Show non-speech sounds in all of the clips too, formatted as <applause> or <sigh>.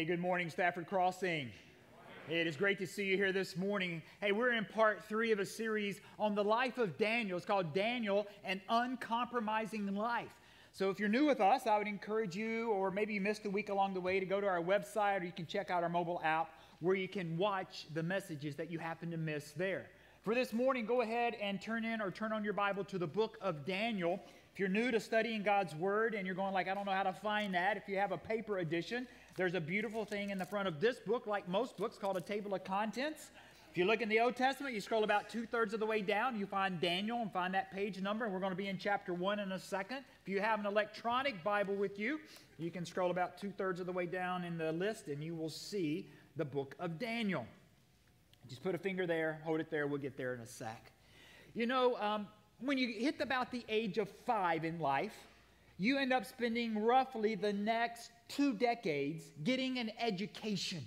Hey, good morning, Stafford Crossing. It is great to see you here this morning. Hey, we're in part three of a series on the life of Daniel. It's called Daniel, an uncompromising life. So if you're new with us, I would encourage you, or maybe you missed a week along the way, to go to our website or you can check out our mobile app where you can watch the messages that you happen to miss there. For this morning, go ahead and turn in or turn on your Bible to the book of Daniel. If you're new to studying God's Word and you're going like, I don't know how to find that, if you have a paper edition, there's a beautiful thing in the front of this book, like most books, called a table of contents. If you look in the Old Testament, you scroll about two thirds of the way down, you find Daniel and find that page number, and we're going to be in chapter one in a second. If you have an electronic Bible with you, you can scroll about two thirds of the way down in the list, and you will see the book of Daniel. Just put a finger there, hold it there, we'll get there in a sec. You know, um, when you hit about the age of five in life, you end up spending roughly the next two decades getting an education.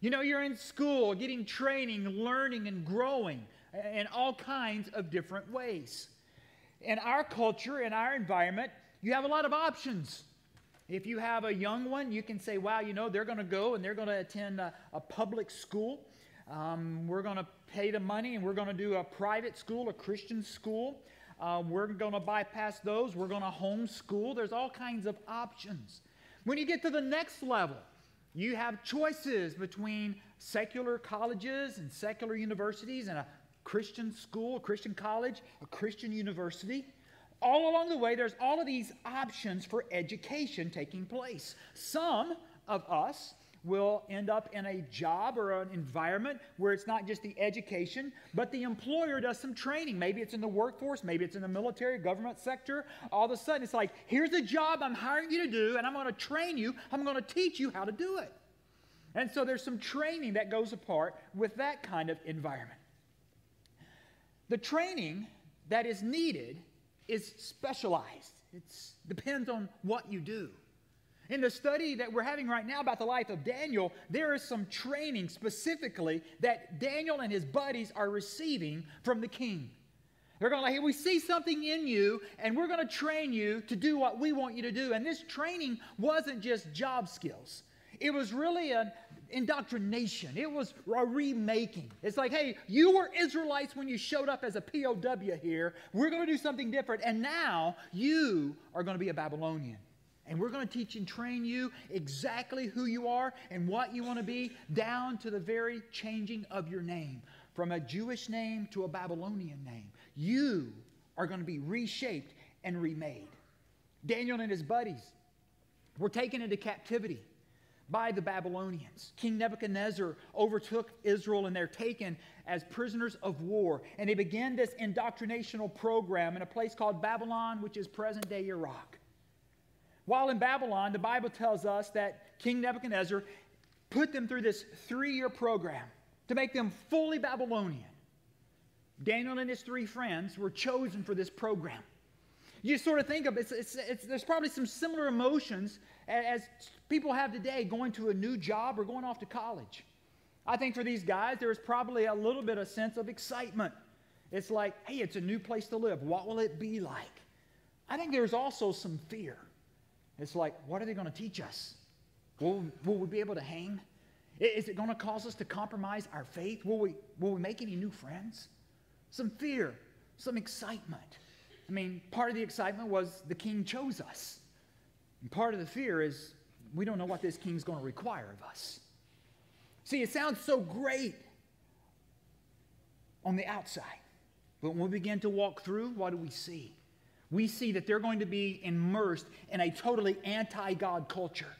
You know, you're in school, getting training, learning, and growing in all kinds of different ways. In our culture, in our environment, you have a lot of options. If you have a young one, you can say, wow, you know, they're going to go and they're going to attend a, a public school. Um, we're going to pay the money and we're going to do a private school, a Christian school. Uh, we're going to bypass those. We're going to homeschool. There's all kinds of options. When you get to the next level, you have choices between secular colleges and secular universities and a Christian school, a Christian college, a Christian university. All along the way, there's all of these options for education taking place. Some of us will end up in a job or an environment where it's not just the education, but the employer does some training. Maybe it's in the workforce, maybe it's in the military, government sector. All of a sudden, it's like, here's a job I'm hiring you to do, and I'm going to train you, I'm going to teach you how to do it. And so there's some training that goes apart with that kind of environment. The training that is needed is specialized. It depends on what you do. In the study that we're having right now about the life of Daniel, there is some training specifically that Daniel and his buddies are receiving from the king. They're going like, hey, we see something in you, and we're going to train you to do what we want you to do. And this training wasn't just job skills. It was really an indoctrination. It was a remaking. It's like, hey, you were Israelites when you showed up as a POW here. We're going to do something different. And now you are going to be a Babylonian. And we're going to teach and train you exactly who you are and what you want to be, down to the very changing of your name from a Jewish name to a Babylonian name. You are going to be reshaped and remade. Daniel and his buddies were taken into captivity by the Babylonians. King Nebuchadnezzar overtook Israel and they're taken as prisoners of war. And they began this indoctrinational program in a place called Babylon, which is present day Iraq. While in Babylon, the Bible tells us that King Nebuchadnezzar put them through this three year program to make them fully Babylonian. Daniel and his three friends were chosen for this program. You sort of think of it, it's, it's, there's probably some similar emotions as people have today going to a new job or going off to college. I think for these guys, there's probably a little bit of sense of excitement. It's like, hey, it's a new place to live. What will it be like? I think there's also some fear. It's like, what are they going to teach us? Will, will we be able to hang? Is it going to cause us to compromise our faith? Will we, will we make any new friends? Some fear, some excitement. I mean, part of the excitement was the king chose us. And part of the fear is we don't know what this king's going to require of us. See, it sounds so great on the outside. But when we begin to walk through, what do we see? We see that they're going to be immersed in a totally anti God culture.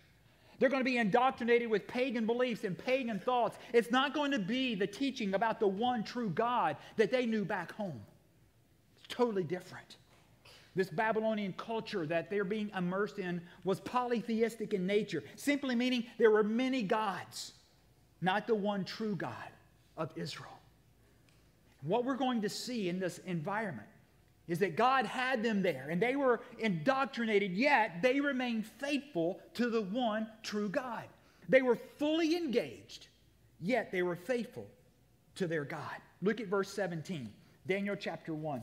They're going to be indoctrinated with pagan beliefs and pagan thoughts. It's not going to be the teaching about the one true God that they knew back home. It's totally different. This Babylonian culture that they're being immersed in was polytheistic in nature, simply meaning there were many gods, not the one true God of Israel. What we're going to see in this environment is that God had them there and they were indoctrinated, yet they remained faithful to the one true God. They were fully engaged, yet they were faithful to their God. Look at verse 17, Daniel chapter 1.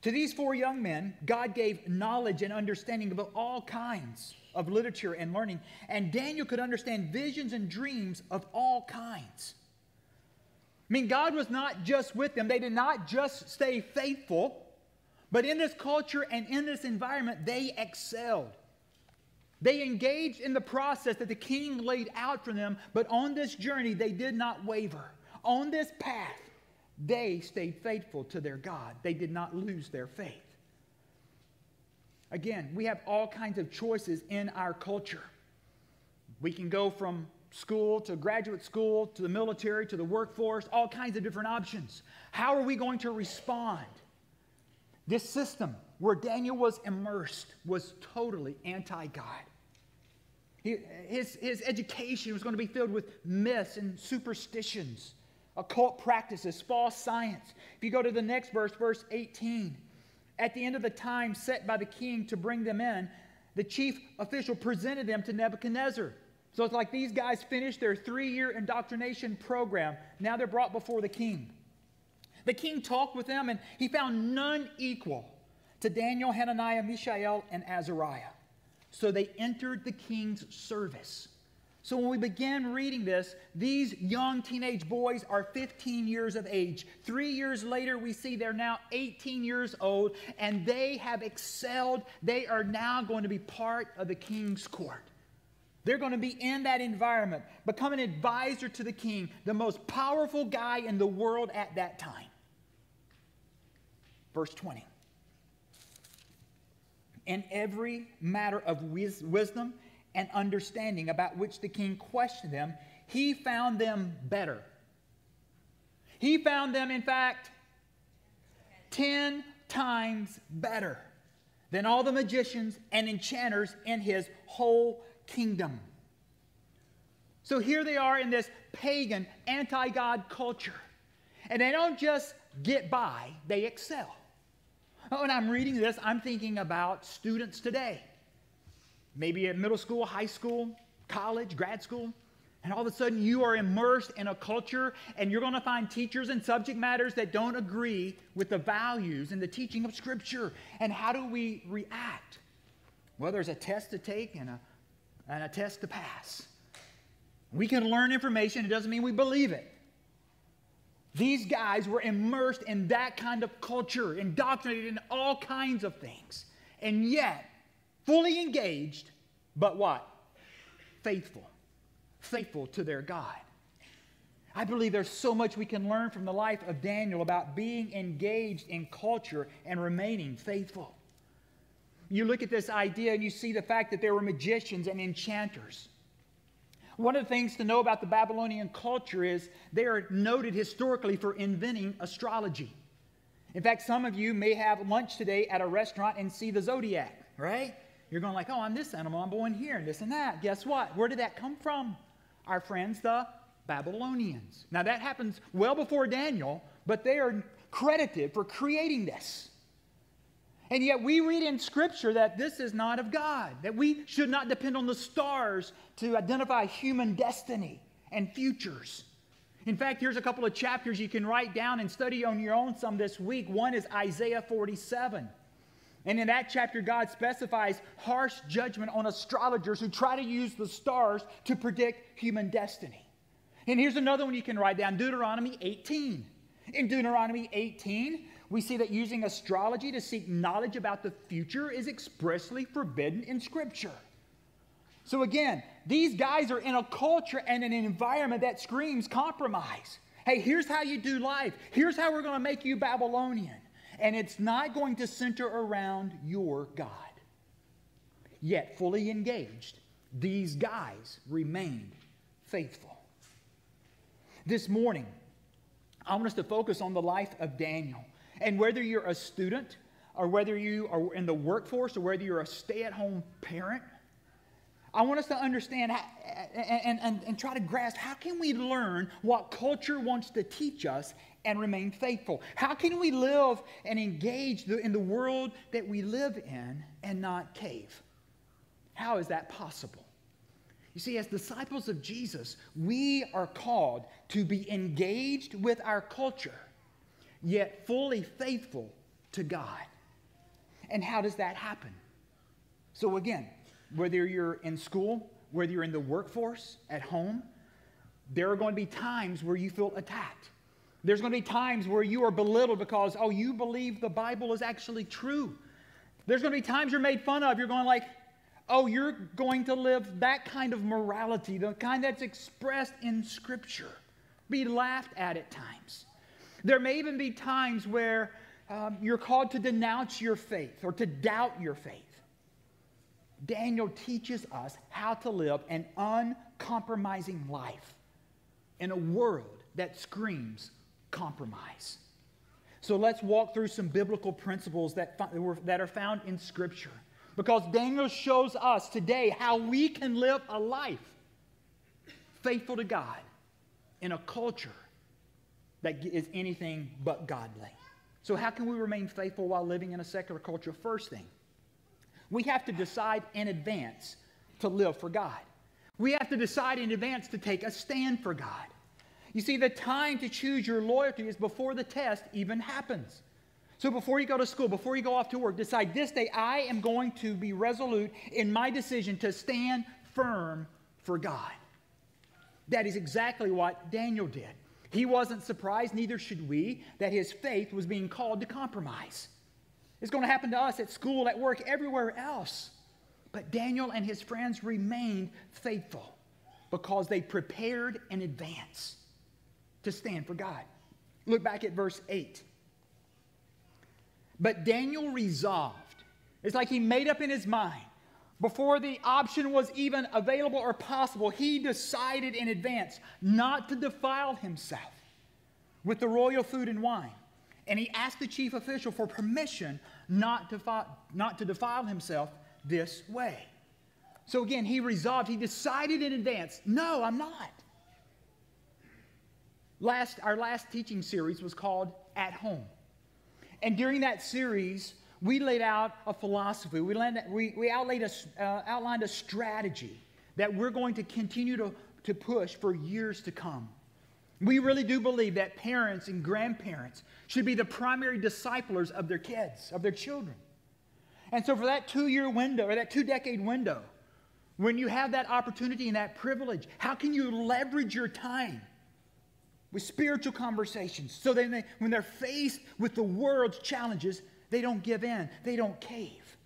To these four young men, God gave knowledge and understanding about all kinds of literature and learning, and Daniel could understand visions and dreams of all kinds. I mean, God was not just with them, they did not just stay faithful, but in this culture and in this environment, they excelled. They engaged in the process that the king laid out for them, but on this journey, they did not waver. On this path, they stayed faithful to their God. They did not lose their faith. Again, we have all kinds of choices in our culture. We can go from school to graduate school to the military to the workforce, all kinds of different options. How are we going to respond? This system where Daniel was immersed was totally anti God. His, his education was going to be filled with myths and superstitions, occult practices, false science. If you go to the next verse, verse 18, at the end of the time set by the king to bring them in, the chief official presented them to Nebuchadnezzar. So it's like these guys finished their three year indoctrination program. Now they're brought before the king. The king talked with them, and he found none equal to Daniel, Hananiah, Mishael, and Azariah. So they entered the king's service. So when we began reading this, these young teenage boys are 15 years of age. Three years later, we see they're now 18 years old, and they have excelled. They are now going to be part of the king's court. They're going to be in that environment, become an advisor to the king, the most powerful guy in the world at that time. Verse 20. In every matter of wisdom and understanding about which the king questioned them, he found them better. He found them, in fact, 10 times better than all the magicians and enchanters in his whole kingdom. So here they are in this pagan, anti God culture. And they don't just get by, they excel. Oh, when I'm reading this, I'm thinking about students today. Maybe at middle school, high school, college, grad school. And all of a sudden, you are immersed in a culture, and you're going to find teachers and subject matters that don't agree with the values and the teaching of Scripture. And how do we react? Well, there's a test to take and a and a test to pass. We can learn information, it doesn't mean we believe it. These guys were immersed in that kind of culture, indoctrinated in all kinds of things, and yet fully engaged, but what? Faithful. Faithful to their God. I believe there's so much we can learn from the life of Daniel about being engaged in culture and remaining faithful. You look at this idea and you see the fact that there were magicians and enchanters. One of the things to know about the Babylonian culture is they are noted historically for inventing astrology. In fact, some of you may have lunch today at a restaurant and see the zodiac, right? You're going like, oh, I'm this animal, I'm born here, and this and that. Guess what? Where did that come from? Our friends, the Babylonians. Now, that happens well before Daniel, but they are credited for creating this. And yet we read in Scripture that this is not of God, that we should not depend on the stars to identify human destiny and futures. In fact, here's a couple of chapters you can write down and study on your own some this week. One is Isaiah 47. And in that chapter, God specifies harsh judgment on astrologers who try to use the stars to predict human destiny. And here's another one you can write down Deuteronomy 18. In Deuteronomy 18, we see that using astrology to seek knowledge about the future is expressly forbidden in Scripture. So, again, these guys are in a culture and an environment that screams compromise. Hey, here's how you do life. Here's how we're going to make you Babylonian. And it's not going to center around your God. Yet, fully engaged, these guys remained faithful. This morning, I want us to focus on the life of Daniel. And whether you're a student or whether you are in the workforce or whether you're a stay at home parent, I want us to understand how, and, and, and try to grasp how can we learn what culture wants to teach us and remain faithful? How can we live and engage in the world that we live in and not cave? How is that possible? You see, as disciples of Jesus, we are called to be engaged with our culture yet fully faithful to God. And how does that happen? So, again, whether you're in school, whether you're in the workforce, at home, there are going to be times where you feel attacked. There's going to be times where you are belittled because, oh, you believe the Bible is actually true. There's going to be times you're made fun of. You're going like, oh, you're going to live that kind of morality, the kind that's expressed in Scripture. Be laughed at at times. There may even be times where um, you're called to denounce your faith or to doubt your faith. Daniel teaches us how to live an uncompromising life in a world that screams compromise. So let's walk through some biblical principles that, that are found in Scripture. Because Daniel shows us today how we can live a life faithful to God in a culture that is anything but godly. So, how can we remain faithful while living in a secular culture? First thing, we have to decide in advance to live for God. We have to decide in advance to take a stand for God. You see, the time to choose your loyalty is before the test even happens. So before you go to school, before you go off to work, decide this day I am going to be resolute in my decision to stand firm for God. That is exactly what Daniel did. He wasn't surprised, neither should we, that his faith was being called to compromise. It's going to happen to us at school, at work, everywhere else. But Daniel and his friends remained faithful because they prepared in advance to stand for God. Look back at verse 8. But Daniel resolved. It's like he made up in his mind. Before the option was even available or possible, he decided in advance not to defile himself with the royal food and wine. And he asked the chief official for permission not to, fi- not to defile himself this way. So again, he resolved, he decided in advance no, I'm not. Last, our last teaching series was called At Home. And during that series, we laid out a philosophy. We, we, we outlaid a, uh, outlined a strategy that we're going to continue to, to push for years to come. We really do believe that parents and grandparents should be the primary disciplers of their kids, of their children. And so, for that two year window or that two decade window, when you have that opportunity and that privilege, how can you leverage your time with spiritual conversations so that when they're faced with the world's challenges, they don't give in, they don't cave?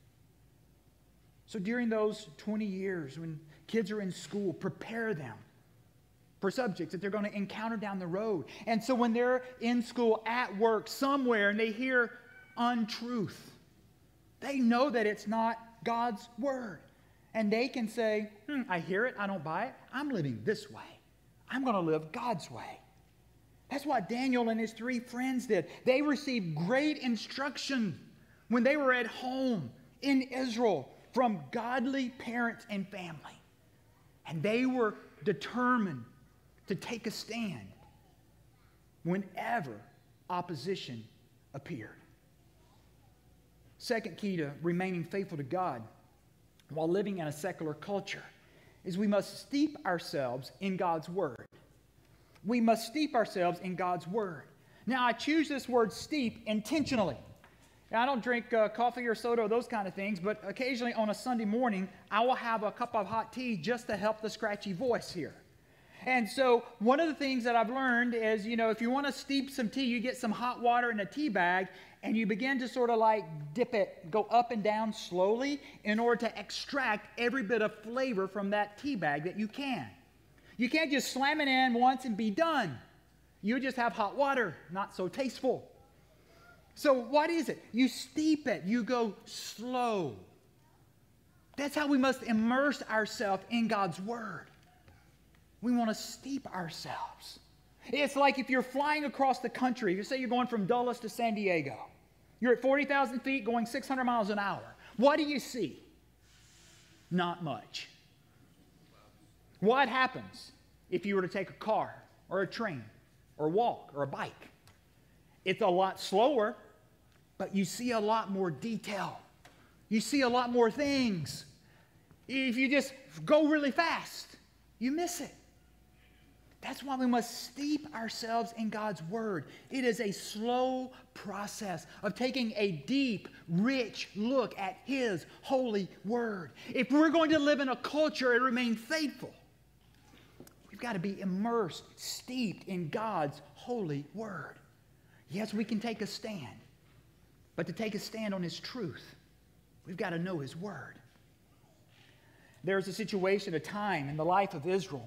So, during those 20 years when kids are in school, prepare them for subjects that they're going to encounter down the road. And so when they're in school, at work, somewhere, and they hear untruth, they know that it's not God's word. And they can say, hmm, I hear it, I don't buy it. I'm living this way. I'm going to live God's way. That's what Daniel and his three friends did. They received great instruction when they were at home in Israel from godly parents and family. And they were determined to take a stand whenever opposition appeared. Second key to remaining faithful to God while living in a secular culture is we must steep ourselves in God's Word. We must steep ourselves in God's Word. Now, I choose this word steep intentionally. Now, I don't drink uh, coffee or soda or those kind of things, but occasionally on a Sunday morning, I will have a cup of hot tea just to help the scratchy voice here. And so, one of the things that I've learned is, you know, if you want to steep some tea, you get some hot water in a tea bag and you begin to sort of like dip it, go up and down slowly in order to extract every bit of flavor from that tea bag that you can. You can't just slam it in once and be done. You just have hot water, not so tasteful. So, what is it? You steep it, you go slow. That's how we must immerse ourselves in God's Word. We want to steep ourselves. It's like if you're flying across the country, you say you're going from Dulles to San Diego. You're at 40,000 feet going 600 miles an hour. What do you see? Not much. What happens if you were to take a car or a train or walk or a bike? It's a lot slower, but you see a lot more detail. You see a lot more things. If you just go really fast, you miss it. That's why we must steep ourselves in God's Word. It is a slow process of taking a deep, rich look at His holy Word. If we're going to live in a culture and remain faithful, we've got to be immersed, steeped in God's holy Word. Yes, we can take a stand, but to take a stand on His truth, we've got to know His Word. There's a situation, a time in the life of Israel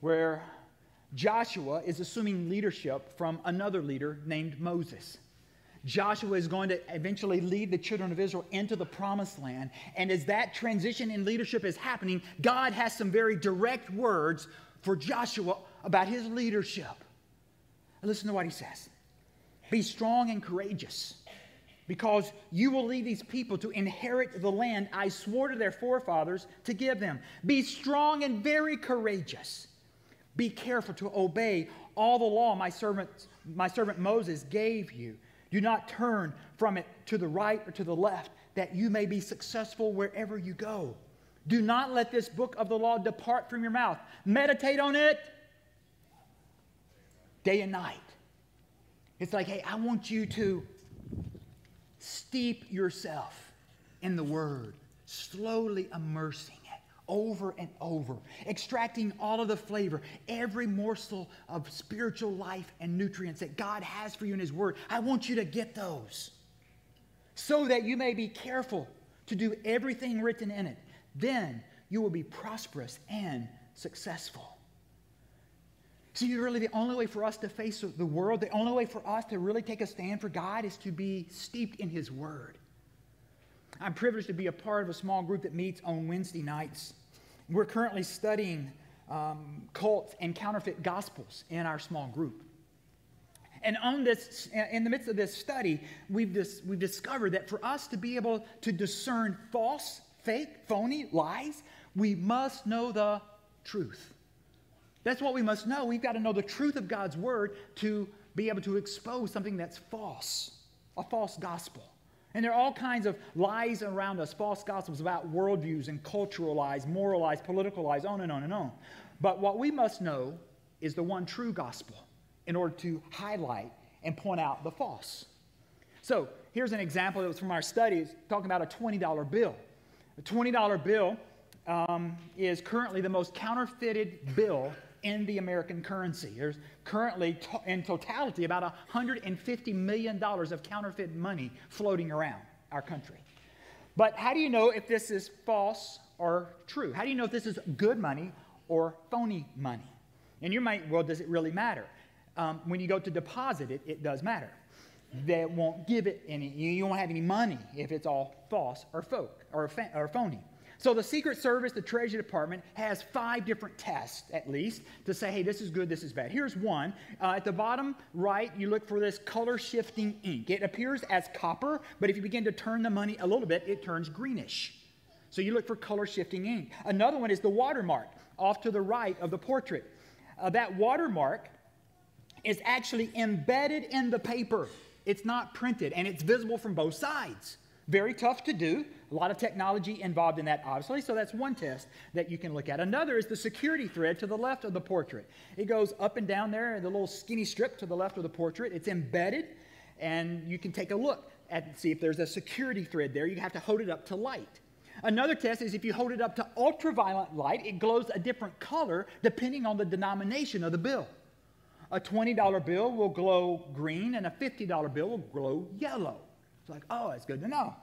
where Joshua is assuming leadership from another leader named Moses. Joshua is going to eventually lead the children of Israel into the promised land. And as that transition in leadership is happening, God has some very direct words for Joshua about his leadership. Listen to what he says Be strong and courageous, because you will lead these people to inherit the land I swore to their forefathers to give them. Be strong and very courageous. Be careful to obey all the law my servant, my servant Moses gave you. Do not turn from it to the right or to the left, that you may be successful wherever you go. Do not let this book of the law depart from your mouth. Meditate on it day and night. It's like, hey, I want you to steep yourself in the word, slowly immersing it over and over, extracting all of the flavor, every morsel of spiritual life and nutrients that God has for you in His Word. I want you to get those so that you may be careful to do everything written in it. Then you will be prosperous and successful. See, you really, the only way for us to face the world, the only way for us to really take a stand for God is to be steeped in His Word. I'm privileged to be a part of a small group that meets on Wednesday nights. We're currently studying um, cults and counterfeit gospels in our small group. And on this, in the midst of this study, we've, dis- we've discovered that for us to be able to discern false, fake, phony lies, we must know the truth. That's what we must know. We've got to know the truth of God's word to be able to expose something that's false, a false gospel. And there are all kinds of lies around us, false gospels about worldviews and cultural lies, moral lies, political lies, on and on and on. But what we must know is the one true gospel in order to highlight and point out the false. So here's an example that was from our studies talking about a $20 bill. A $20 bill um, is currently the most counterfeited bill in the American currency. There's currently, to, in totality, about $150 million of counterfeit money floating around our country. But how do you know if this is false or true? How do you know if this is good money or phony money? And you might, well, does it really matter? Um, when you go to deposit it, it does matter. They won't give it any, you won't have any money if it's all false or folk or, or phony. So the Secret Service, the Treasury Department, has five different tests, at least, to say, hey, this is good, this is bad. Here's one. Uh, at the bottom right, you look for this color shifting ink. It appears as copper, but if you begin to turn the money a little bit, it turns greenish. So you look for color shifting ink. Another one is the watermark off to the right of the portrait. Uh, that watermark is actually embedded in the paper. It's not printed, and it's visible from both sides. Very tough to do. A lot of technology involved in that, obviously. So that's one test that you can look at. Another is the security thread to the left of the portrait. It goes up and down there, the little skinny strip to the left of the portrait. It's embedded, and you can take a look and see if there's a security thread there. You have to hold it up to light. Another test is if you hold it up to ultraviolet light, it glows a different color depending on the denomination of the bill. A $20 bill will glow green, and a $50 bill will glow yellow. It's like, oh, that's good to know.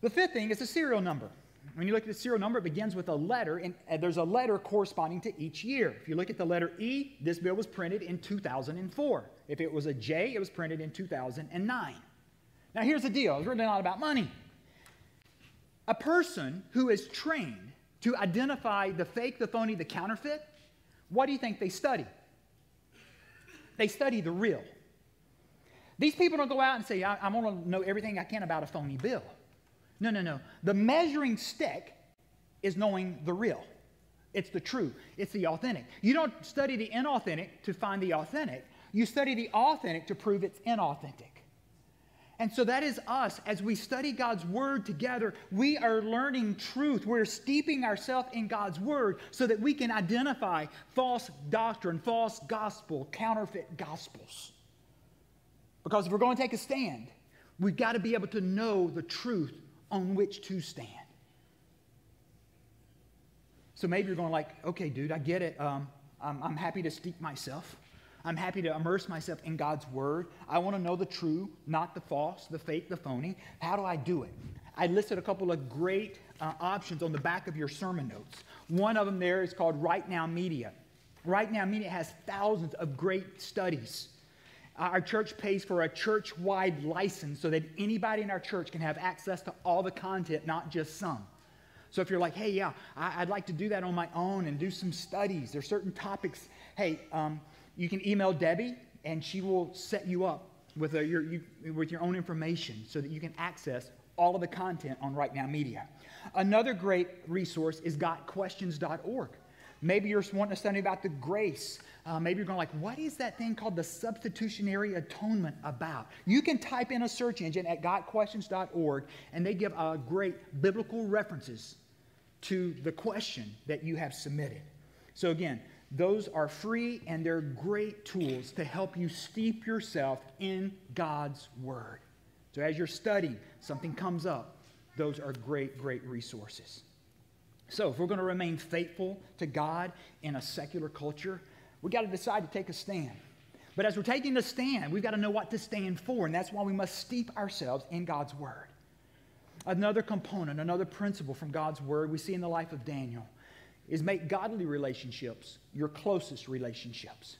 The fifth thing is the serial number. When you look at the serial number, it begins with a letter, and there's a letter corresponding to each year. If you look at the letter E, this bill was printed in 2004. If it was a J, it was printed in 2009. Now, here's the deal it's really not about money. A person who is trained to identify the fake, the phony, the counterfeit, what do you think they study? They study the real. These people don't go out and say, I, going to know everything I can about a phony bill. No, no, no. The measuring stick is knowing the real. It's the true. It's the authentic. You don't study the inauthentic to find the authentic. You study the authentic to prove it's inauthentic. And so that is us. As we study God's Word together, we are learning truth. We're steeping ourselves in God's Word so that we can identify false doctrine, false gospel, counterfeit gospels. Because if we're going to take a stand, we've got to be able to know the truth on which to stand. So maybe you're going like, okay, dude, I get it. Um, I'm, I'm happy to steep myself. I'm happy to immerse myself in God's word. I want to know the true, not the false, the fake, the phony. How do I do it? I listed a couple of great uh, options on the back of your sermon notes. One of them there is called Right Now Media. Right Now Media has thousands of great studies. Our church pays for a church wide license so that anybody in our church can have access to all the content, not just some. So if you're like, hey, yeah, I, would like to do that on my own and do some studies, there's certain topics. Hey, um, you can email Debbie, and she will set you up with, a, your, you, with your own information so that you can access all of the content on Right Now Media. Another great resource is gotquestions.org. Maybe you're wanting to study about the grace. Uh, maybe you're going like, what is that thing called the substitutionary atonement about? You can type in a search engine at gotquestions.org, and they give uh, great biblical references to the question that you have submitted. So again, those are free and they're great tools to help you steep yourself in God's Word. So as you're studying, something comes up, those are great, great resources. So if we're going to remain faithful to God in a secular culture, we've got to decide to take a stand. But as we're taking a stand, we've got to know what to stand for, and that's why we must steep ourselves in God's Word. Another component, another principle from God's Word we see in the life of Daniel is make godly relationships your closest relationships.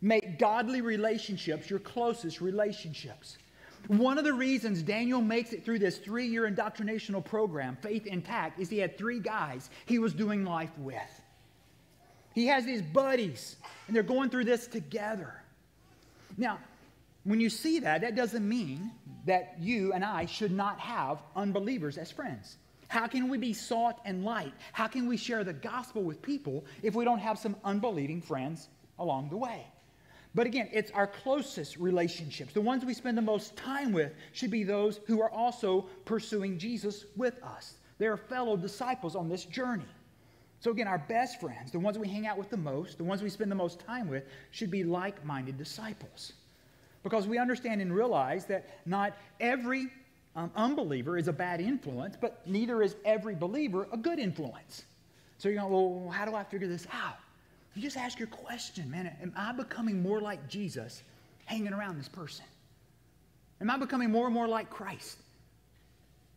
Make godly relationships your closest relationships. One of the reasons Daniel makes it through this three year indoctrinational program, Faith Intact, is he had three guys he was doing life with. He has these buddies, and they're going through this together. Now, when you see that, that doesn't mean that you and I should not have unbelievers as friends. How can we be salt and light? How can we share the gospel with people if we don't have some unbelieving friends along the way? But again, it's our closest relationships. The ones we spend the most time with should be those who are also pursuing Jesus with us. They are fellow disciples on this journey. So, again, our best friends, the ones we hang out with the most, the ones we spend the most time with, should be like minded disciples. Because we understand and realize that not every um, unbeliever is a bad influence, but neither is every believer a good influence. So you're going, well, how do I figure this out? You just ask your question, man, am I becoming more like Jesus hanging around this person? Am I becoming more and more like Christ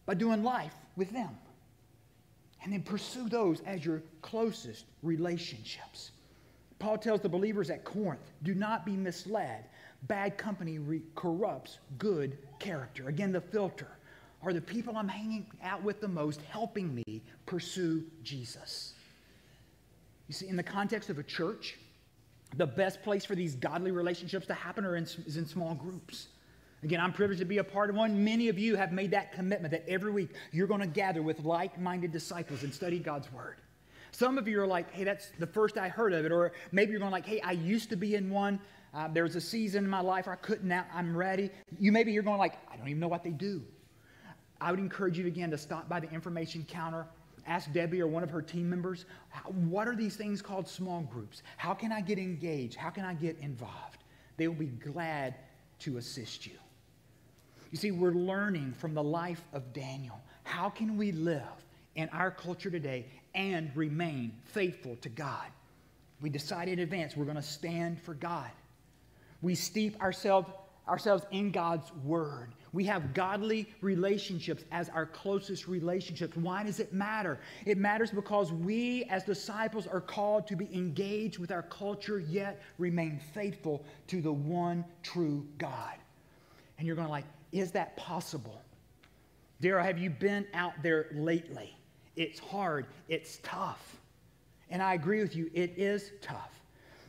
by doing life with them? And then pursue those as your closest relationships. Paul tells the believers at Corinth do not be misled bad company re- corrupts good character. Again, the filter. Are the people I'm hanging out with the most helping me pursue Jesus? You see, in the context of a church, the best place for these godly relationships to happen are in, is in small groups. Again, I'm privileged to be a part of one. Many of you have made that commitment that every week you're going to gather with like minded disciples and study God's Word. Some of you are like, hey, that's the first I heard of it. Or maybe you're going like, hey, I used to be in one. Uh, there was a season in my life I couldn't now, I'm ready. You maybe you're going like, I don't even know what they do. I would encourage you again to stop by the information counter. Ask Debbie or one of her team members, what are these things called small groups? How can I get engaged? How can I get involved? They will be glad to assist you. You see, we're learning from the life of Daniel. How can we live in our culture today and remain faithful to God? We decide in advance we're going to stand for God. We steep ourselves, ourselves in God's Word. We have godly relationships as our closest relationships. Why does it matter? It matters because we, as disciples, are called to be engaged with our culture, yet remain faithful to the one true God. And you're going to like, is that possible? Darryl, have you been out there lately? It's hard, it's tough. And I agree with you, it is tough.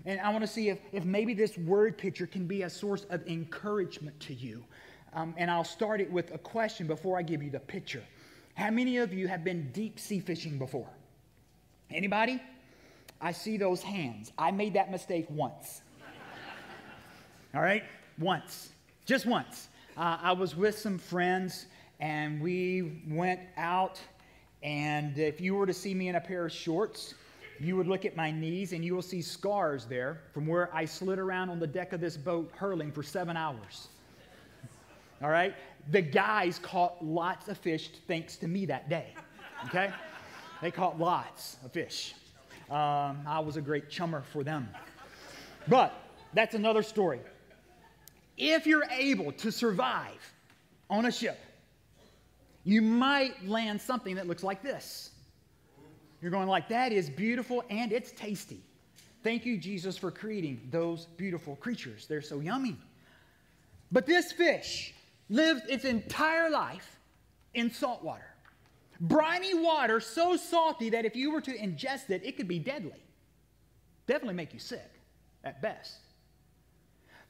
And I want to see if, if maybe this word picture can be a source of encouragement to you. Um, and I'll start it with a question before I give you the picture. How many of you have been deep sea fishing before? Anybody? I see those hands. I made that mistake once. <laughs> All right? Once. Just once. uh, I was with some friends and we went out. And if you were to see me in a pair of shorts, you would look at my knees and you will see scars there from where I slid around on the deck of this boat hurling for seven hours. All right? The guys caught lots of fish thanks to me that day. Okay? They caught lots of fish. Um, I was a great chummer for them. But that's another story. If you're able to survive on a ship, you might land something that looks like this. You're going like, that is beautiful and it's tasty. Thank you, Jesus, for creating those beautiful creatures. They're so yummy. But this fish lived its entire life in salt water. Briny water so salty that if you were to ingest it, it could be deadly. Definitely make you sick at best.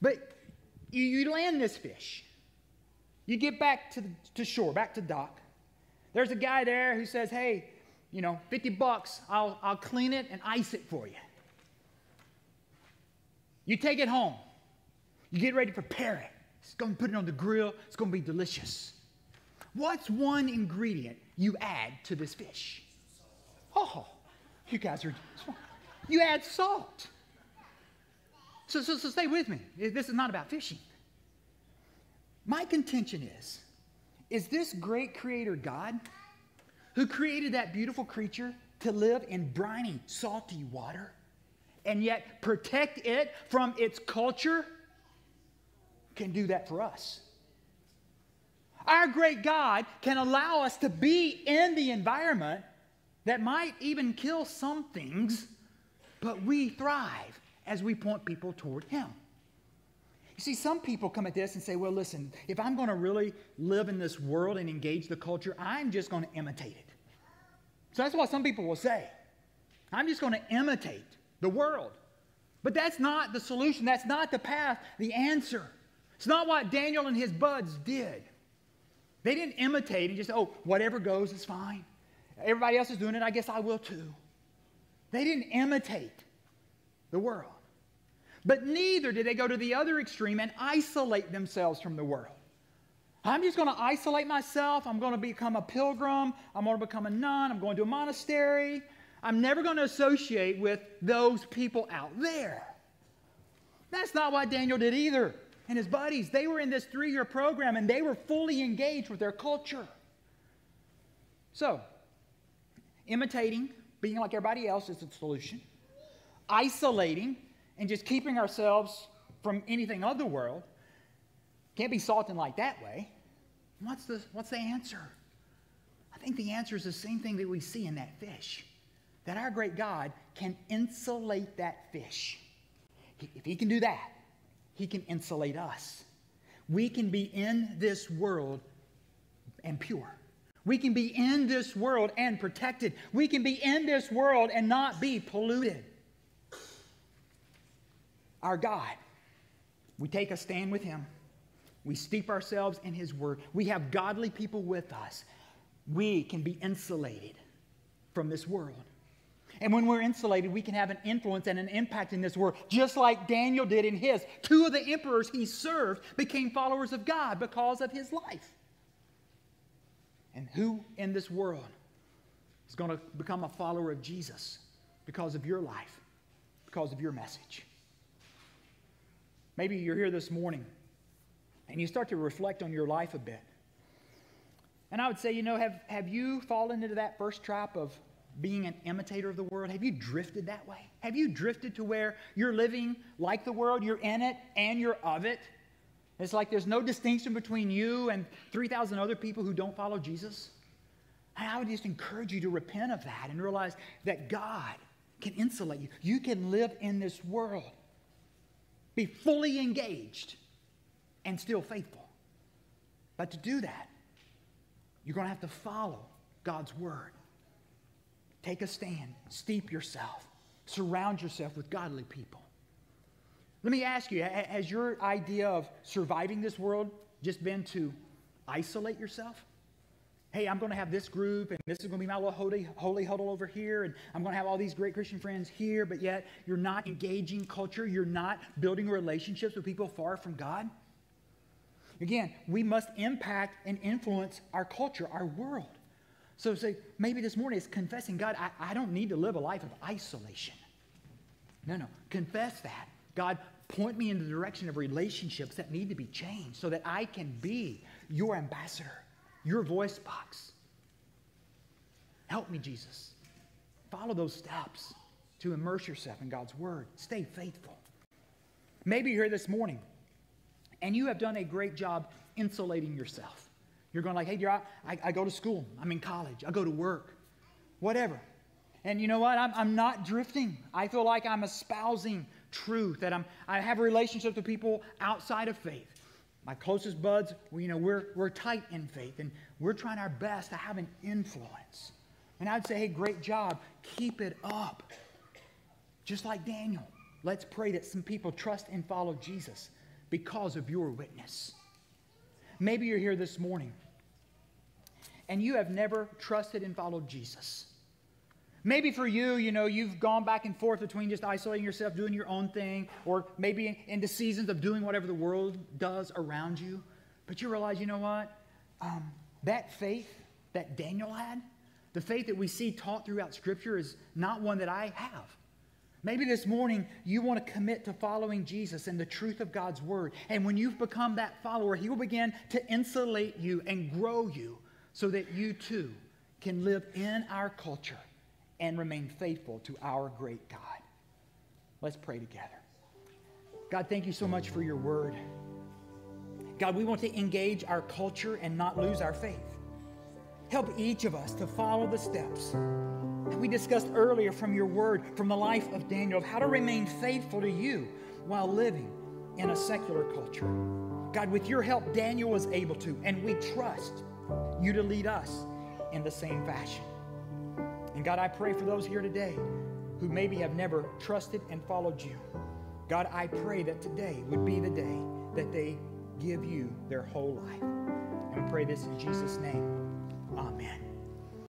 But you, you land this fish. You get back to, to shore, back to dock. There's a guy there who says, hey, you know, 50 bucks, I'll, I'll clean it and ice it for you. You take it home. You get ready to prepare it. It's going to put it on the grill. It's going to be delicious. What's one ingredient you add to this fish? Oh, you guys are. You add salt. So, so, so stay with me. This is not about fishing. My contention is, is this great creator God who created that beautiful creature to live in briny, salty water and yet protect it from its culture can do that for us. Our great God can allow us to be in the environment that might even kill some things, but we thrive as we point people toward Him. You see, some people come at this and say, well, listen, if I'm going to really live in this world and engage the culture, I'm just going to imitate it. So that's what some people will say. I'm just going to imitate the world. But that's not the solution. That's not the path, the answer. It's not what Daniel and his buds did. They didn't imitate and just, oh, whatever goes is fine. Everybody else is doing it, I guess I will too. They didn't imitate the world. But neither did they go to the other extreme and isolate themselves from the world. I'm just going to isolate myself. I'm going to become a pilgrim. I'm going to become a nun. I'm going to a monastery. I'm never going to associate with those people out there. That's not what Daniel did either. And his buddies, they were in this three year program and they were fully engaged with their culture. So, imitating, being like everybody else is the solution. Isolating and just keeping ourselves from anything of the world can't be salting like that way. What's the, what's the answer? I think the answer is the same thing that we see in that fish that our great God can insulate that fish. If He can do that, He can insulate us. We can be in this world and pure. We can be in this world and protected. We can be in this world and not be polluted. Our God, we take a stand with Him. We steep ourselves in His Word. We have godly people with us. We can be insulated from this world. And when we're insulated, we can have an influence and an impact in this world, just like Daniel did in his. Two of the emperors he served became followers of God because of his life. And who in this world is going to become a follower of Jesus because of your life, because of your message? Maybe you're here this morning and you start to reflect on your life a bit. And I would say, you know, have, have you fallen into that first trap of being an imitator of the world? Have you drifted that way? Have you drifted to where you're living like the world, you're in it and you're of it? It's like there's no distinction between you and 3,000 other people who don't follow Jesus. I would just encourage you to repent of that and realize that God can insulate you. You can live in this world, be fully engaged, and still faithful. But to do that, you're going to have to follow God's word. Take a stand, steep yourself, surround yourself with godly people. Let me ask you has your idea of surviving this world just been to isolate yourself? Hey, I'm going to have this group, and this is going to be my little holy, holy huddle over here, and I'm going to have all these great Christian friends here, but yet you're not engaging culture. You're not building relationships with people far from God. Again, we must impact and influence our culture, our world. So say, maybe this morning it's confessing, God, I, I don't need to live a life of isolation. No, no. Confess that. God, point me in the direction of relationships that need to be changed so that I can be your ambassador, your voice box. Help me, Jesus. Follow those steps to immerse yourself in God's Word. Stay faithful. Maybe you're here this morning and you have done a great job insulating yourself. You're going like, hey, dear, I, I go to school. I'm in college. I go to work. Whatever. And you know what? I'm, I'm not drifting. I feel like I'm espousing truth, that I'm, I have relationships with people outside of faith. My closest buds, you know, we're, we're tight in faith, and we're trying our best to have an influence. And I'd say, hey, great job. Keep it up. Just like Daniel. Let's pray that some people trust and follow Jesus because of your witness. Maybe you're here this morning and you have never trusted and followed Jesus. Maybe for you, you know, you've gone back and forth between just isolating yourself, doing your own thing, or maybe into seasons of doing whatever the world does around you. But you realize, you know what? Um, that faith that Daniel had, the faith that we see taught throughout Scripture, is not one that I have. Maybe this morning you want to commit to following Jesus and the truth of God's Word. And when you've become that follower, He will begin to insulate you and grow you so that you too can live in our culture and remain faithful to our great God. Let's pray together. God, thank you so much for your word. God, we want to engage our culture and not lose our faith. Help each of us to follow the steps that we discussed earlier from your word, from the life of Daniel, of how to remain faithful to you while living in a secular culture. God, with your help, Daniel was able to, and we trust you to lead us in the same fashion. And God, I pray for those here today who maybe have never trusted and followed you. God, I pray that today would be the day that they give you their whole life. And we pray this in Jesus' name. Amen.